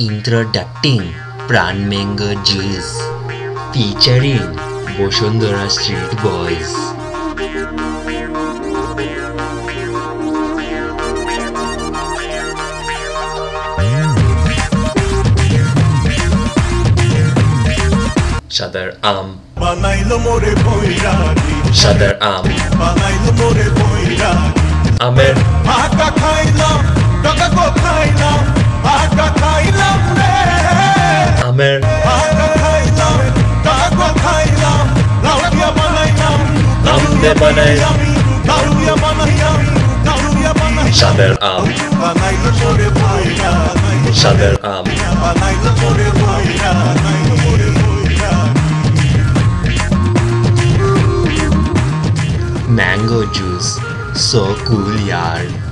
Introducing Pran mango juice featuring Bashundhara street boys সাদার আম বানাইলো মোরে সাদার আম বানাইলো আমের there. Shudder up. Shudder up. Mango juice, so cool yard.